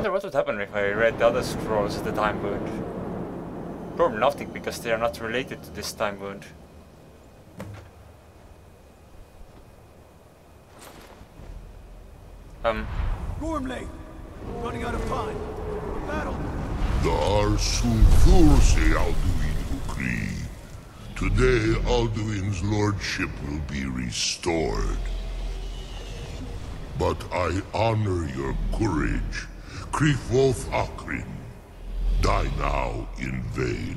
wonder what would happen if I read the other scrolls of the time wound. Probably nothing because they are not related to this time wound. Um. Gormley, running out of time. Battle. Dar Sulfurse Alduin Ukri. Today Alduin's lordship will be restored. But I honor your courage. Krifwolf Akrin. Die now in vain.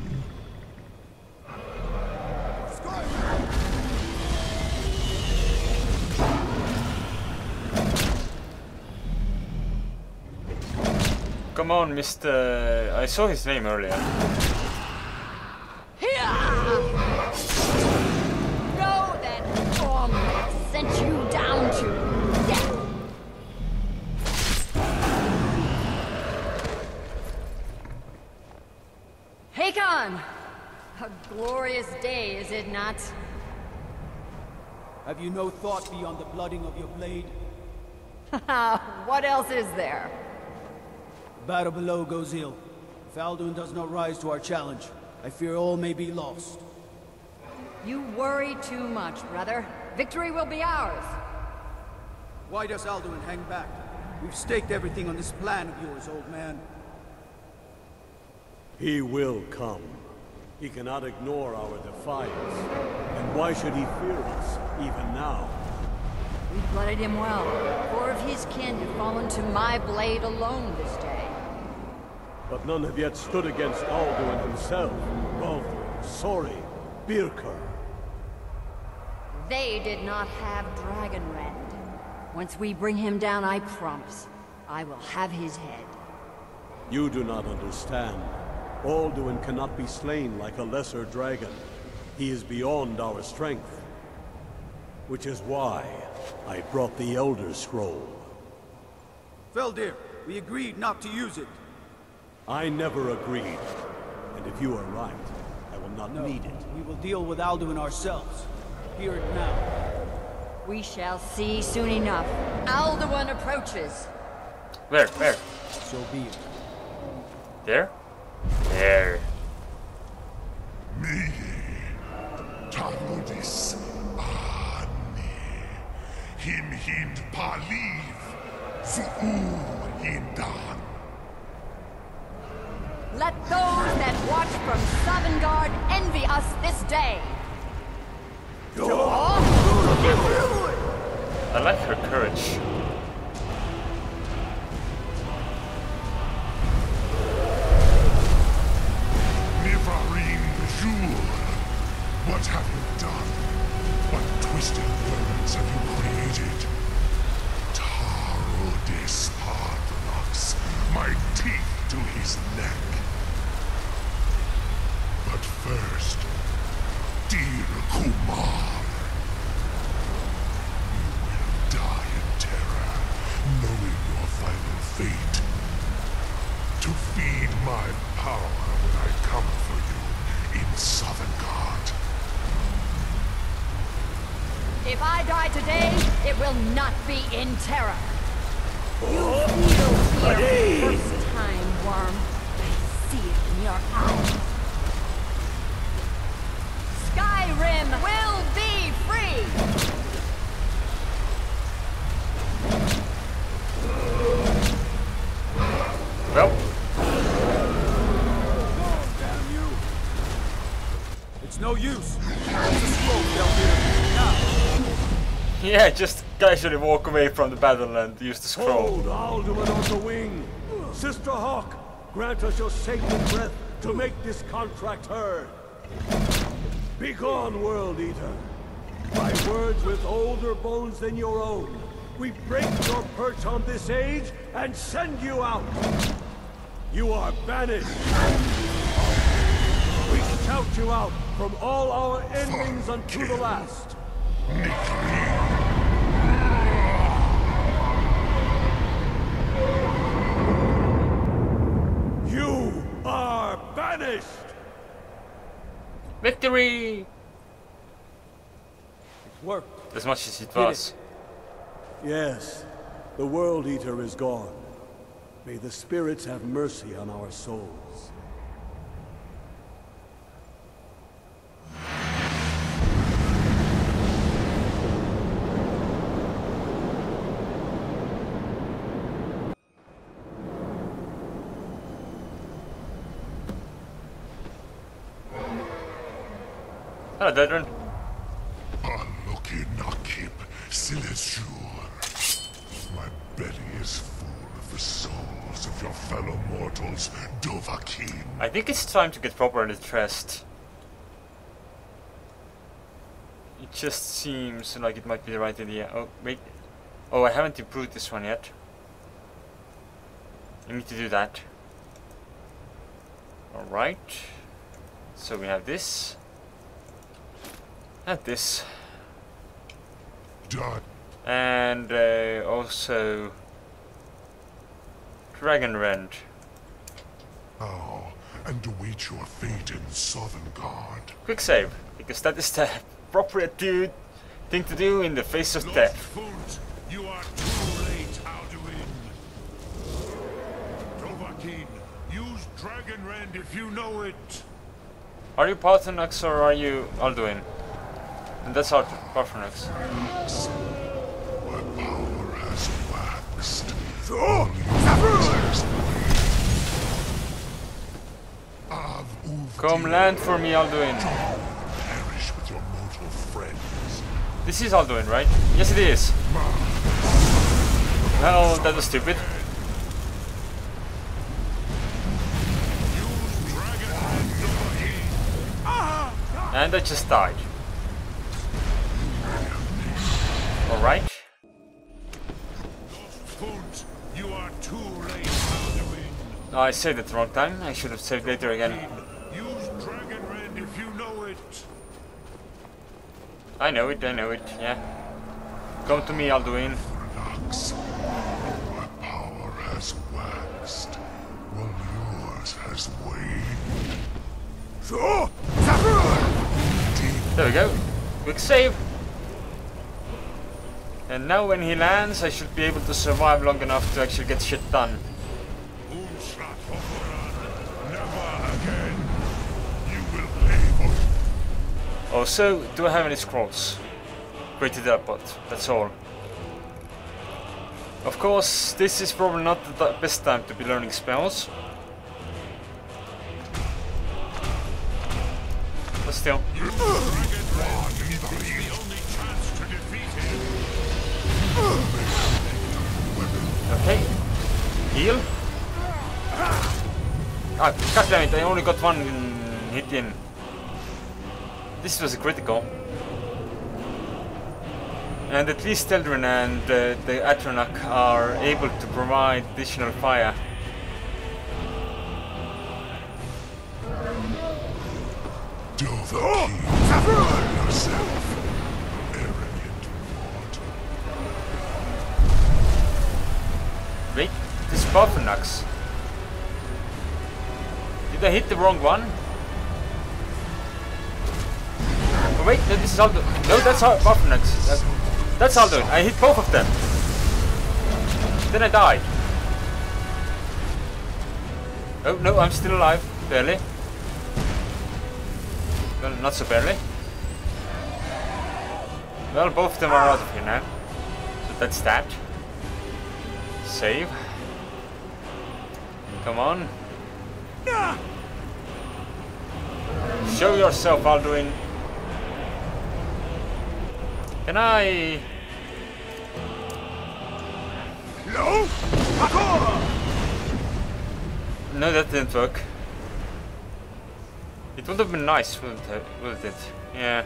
Come on, Mr. I saw his name earlier. Glorious day, is it not? Have you no thought beyond the blooding of your blade? Ah, what else is there? The battle below goes ill. If Alduin does not rise to our challenge, I fear all may be lost. You worry too much, brother. Victory will be ours. Why does Alduin hang back? We've staked everything on this plan of yours, old man. He will come. He cannot ignore our defiance. And why should he fear us, even now? We blooded him well. Four of his kin have fallen to my blade alone this day. But none have yet stood against Alduin himself. Baldur, Sori, Birkir. They did not have Dragonrend. Once we bring him down, I promise, I will have his head. You do not understand. Alduin cannot be slain like a lesser dragon. He is beyond our strength. Which is why I brought the Elder Scroll. Felldir, we agreed not to use it. I never agreed. And if you are right, I will not No, need it. we will deal with Alduin ourselves. Hear it now. We shall see soon enough. Alduin approaches. Where? Where? So be it. There? There. His neck. But first, dear Kumar, you will die in terror, knowing your final fate. To feed my power when I come for you in Sovngarde. If I die today, it will not be in terror. You feel fear yeah, just casually walk away from the battle and use the scroll. Hold Alduin on the wing! Sister Hawk, grant us your sacred breath to make this contract heard. Begone, World Eater. By words with older bones than your own, we break your perch on this age and send you out. You are banished. We shout you out from all our endings unto the last. You are banished! Victory! worked. As much as it Did it. was. Yes, the World Eater is gone. May the spirits have mercy on our souls. Hello, Dedran. Unlucky Nakib Silesur. My belly is full of the souls of your fellow mortals, Dovahkiin. I think it's time to get properly dressed. It just seems like it might be the right idea. Oh, wait. Oh, I haven't improved this one yet. I need to do that. Alright. So we have this. And this. Dot And uh, also... Dragonrend. now and await your fate in Sovngarde. Quick save, because that is the appropriate dude thing to do in the face of death. Foot, you are too late, Alduin. Dovahkiin, use Dragonrend if you know it. Are you Paarthurnax or are you Alduin? And that's our Paarthurnax. My power has waxed. Come land for me, Alduin. perish with your mortal friends. This is Alduin, right? Yes, it is. Well, that was stupid. And I just died. Alright. Foot, you are too late, Alduin. I saved it the wrong time. I should have saved later again. Use Dragonrend if you know it. I know it, I know it, yeah. Come to me, Alduin. My power has waxed, while yours has waned. So, There we go. Quick save. And now when he lands, I should be able to survive long enough to actually get shit done. Oh, also, do I have any scrolls? Created but that's all. Of course, this is probably not the best time to be learning spells. But still. Heal. Ah, goddammit, I only got one hit in. This was a critical. And at least Eldrin and uh, the Atronach are able to provide additional fire. The wrong one? Oh, wait, no, this is Aldo. No, that's Al- Paarthurnax. That, that's Aldo. I hit both of them. Then I died. Oh, no, I'm still alive. Barely. Well, not so barely. Well, both of them are out of here now. So that's that. Save. Come on. Show yourself, Alduin. Can I... No? No, that didn't work. It would have been nice, wouldn't it? Wouldn't it? Yeah.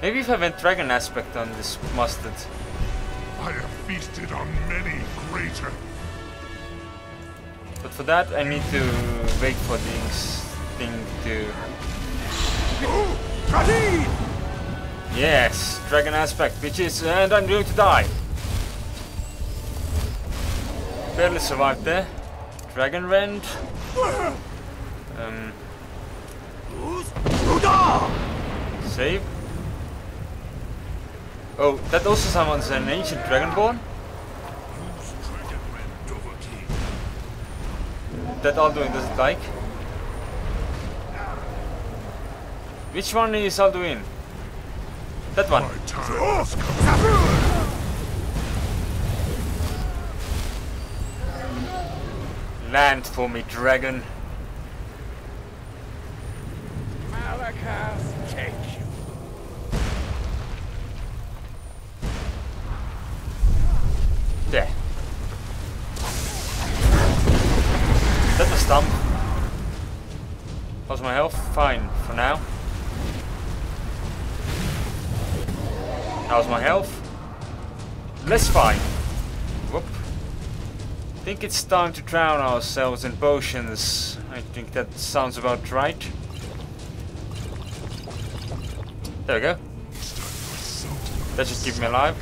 Maybe if I went dragon aspect on this mustard. I have feasted on many greater. But for that, I need to wait for things thing to. Yes, dragon aspect, bitches, and I'm going to die. Barely survived there. Dragonrend. Um, save. Oh, that also summons an ancient dragonborn. That Alduin doesn't like. Which one is Alduin? That one. My time has come. Land for me, dragon. Malakas, take you. There. That was dumb. How's my health? Fine for now. How's my health? Less fine. Whoop. Think it's time to drown ourselves in potions. I think that sounds about right. There we go. That should keep me alive.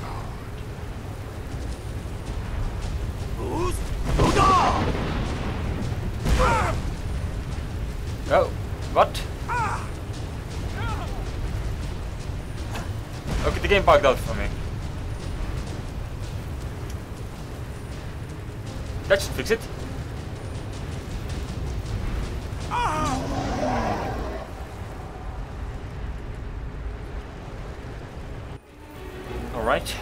That should fix it. Alright.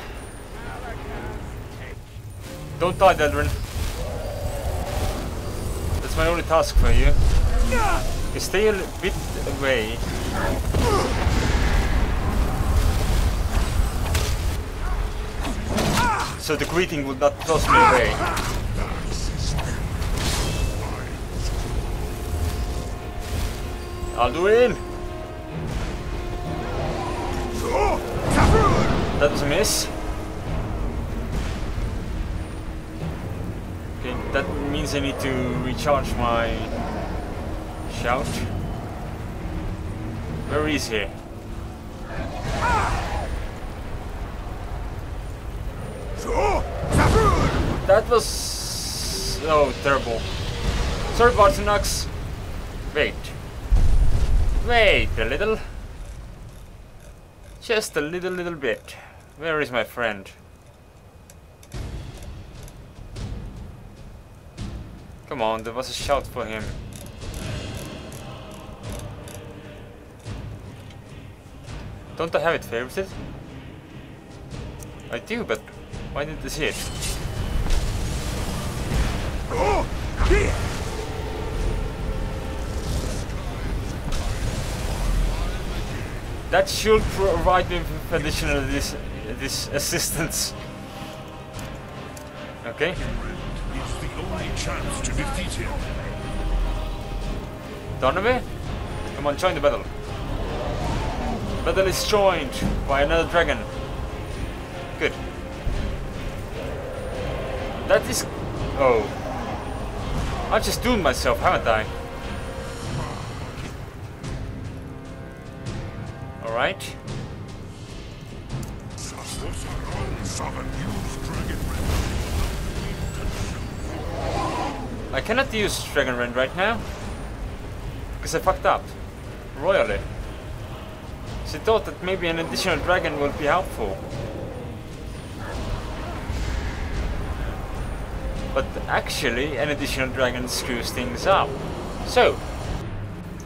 Don't die, Deldrin. That's my only task for you. You stay a bit away. So the greeting would not toss me away. Alduin! That was a miss. Okay, that means I need to recharge my shout. Where is he? That was so terrible. Sorry, Paarthurnax. Wait. Wait a little. Just a little, little bit. Where is my friend? Come on, there was a shout for him. Don't I have it favorited? I do, but why didn't I see it? Oh, That should provide me with additional this this assistance. Okay. It's the only chance to defeat him. Donovan? Come on, join the battle. Battle is joined by another dragon. Good. That is... Oh. I've just doomed myself, haven't I? Dragon I cannot use Dragonrend right now. Because I fucked up. Royally. She thought that maybe an additional dragon would be helpful. But actually, an additional dragon screws things up. So,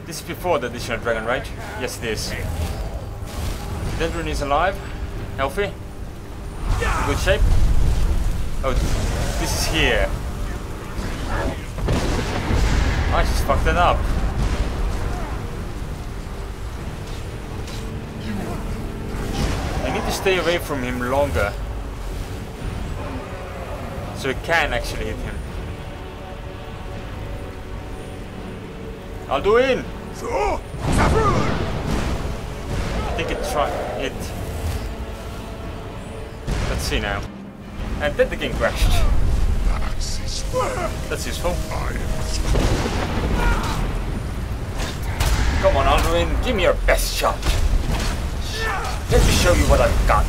this is before the additional dragon, right? Yes, it is. Dendron is alive, healthy, in good shape. Oh, this is here. I just fucked it up. I need to stay away from him longer. So I can actually hit him. Alduin! I think it tried it. Let's see now. And then the game crashed. That's useful. Come on, Alduin, give me your best shot. Let me show you what I've got.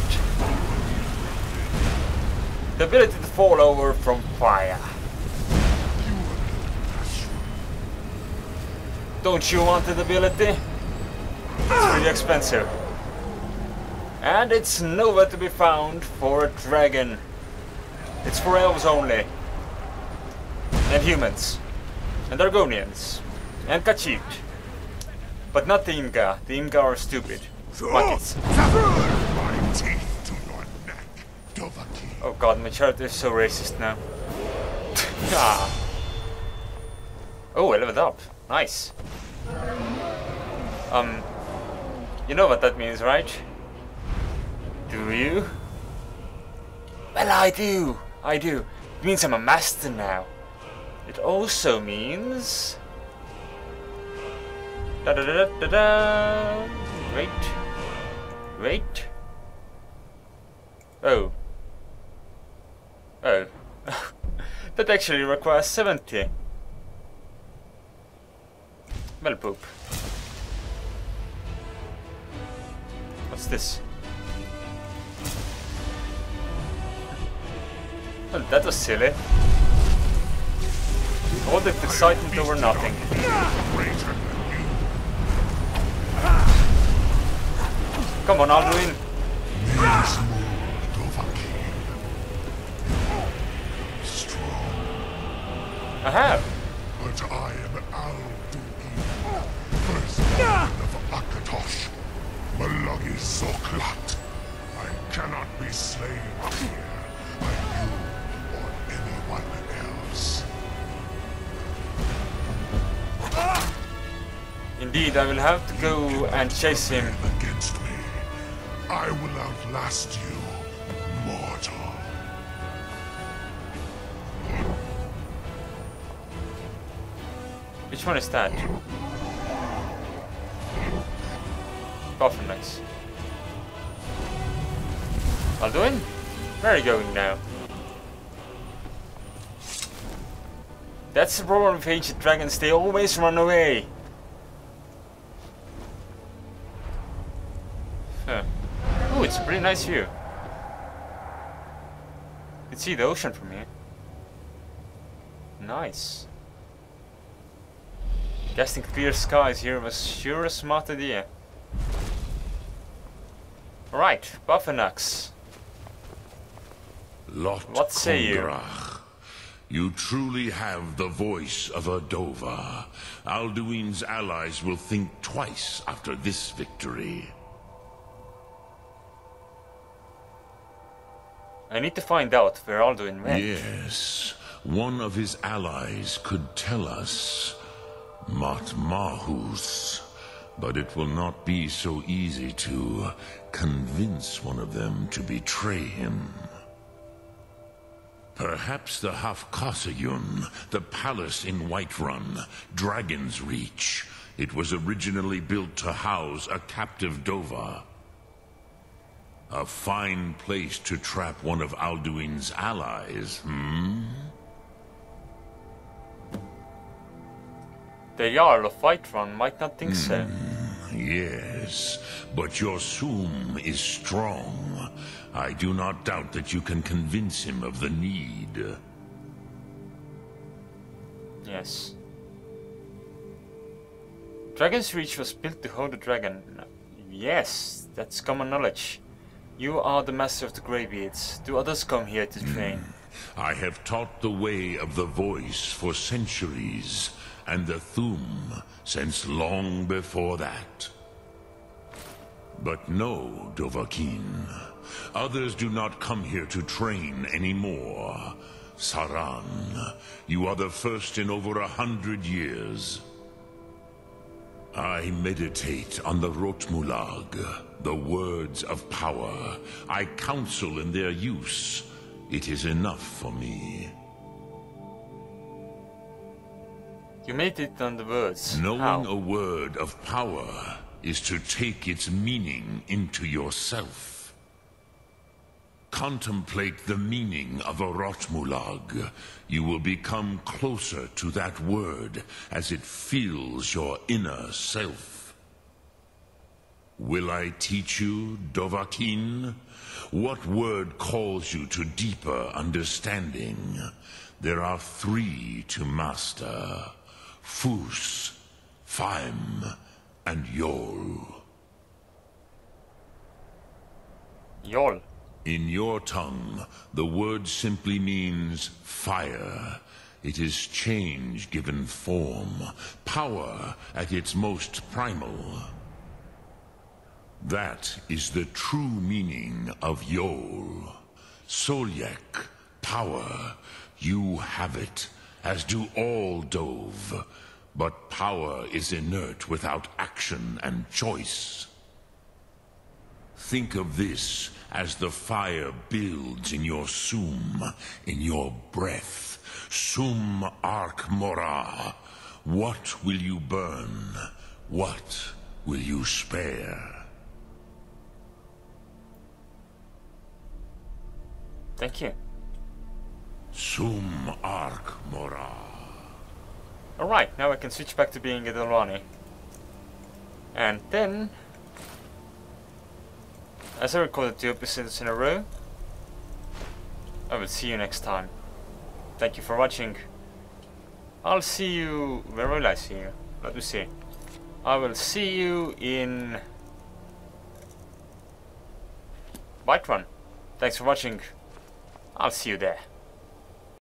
The ability to fall over from fire. Don't you want that ability? It's pretty expensive. And it's nowhere to be found for a dragon. It's for elves only. And humans. And Argonians. And Khajiit. But not the Imga. The Imga are stupid. Buckets. My teeth to your neck, Dovahkiin. Oh god, my character is so racist now. ah. Oh, I leveled up. Nice. Um, you know what that means, right? Do you? Well, I do. I do. It means I'm a master now. It also means... Da da da da da da. Wait. Wait. Oh. Oh. that actually requires 70. Well, poop. What's this? Well, that was silly. All the excitement over nothing. Come on, Alduin. Have. but I am Alduin. Firstborn of Akatosh. Malagi Zoklat. I cannot be slain here Indeed, I will have to go and chase him. Against me, I will outlast you, mortal. Which one is that? Bottlenecks. Alduin? Where are you going now? That's the problem with ancient dragons, they always run away. Nice view. You can see the ocean from here. Nice. Guessing clear skies here was sure a smart idea. Right, Paarthurnax. Lot What say you? You truly have the voice of a Dovah. Alduin's allies will think twice after this victory. I need to find out where Alduin went. Yes, one of his allies could tell us. Matmahus. But it will not be so easy to convince one of them to betray him. Perhaps the Hafkasayun, the palace in Whiterun, Dragon's Reach. It was originally built to house a captive Dovah. A fine place to trap one of Alduin's allies, hmm? The Jarl of Whiterun might not think so. Yes, but your Soom is strong. I do not doubt that you can convince him of the need. Yes. Dragon's Reach was built to hold a dragon. Yes, that's common knowledge. You are the master of the Greybeards. Do others come here to train? Hmm. I have taught the way of the voice for centuries, and the Thu'um since long before that. But no, Dovahkiin. Others do not come here to train anymore. Saran, you are the first in over a hundred years. I meditate on the Rotmulaag, the words of power. I counsel in their use. It is enough for me. You made it on the words. Knowing How? a word of power is to take its meaning into yourself. Contemplate the meaning of a Rotmulaag. You will become closer to that word as it fills your inner self. Will I teach you, Dovahkiin? What word calls you to deeper understanding? There are three to master. Fus, Feim, and Yol. Yol. In your tongue, the word simply means fire. It is change given form, power at its most primal. That is the true meaning of Yol. Solyek, power. You have it, as do all Dove. But power is inert without action and choice. Think of this as the fire builds in your sum, in your breath. Sum Arc Mora. What will you burn? What will you spare? Thank you. Sum Arc Mora. Alright, now I can switch back to being a Delani. And then... As I recorded two episodes in a row, I will see you next time. Thank you for watching. I'll see you... Where will I see you? Let me see. I will see you in... Whiterun. Thanks for watching. I'll see you there.